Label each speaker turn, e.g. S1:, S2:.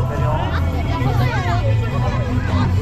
S1: 안 되면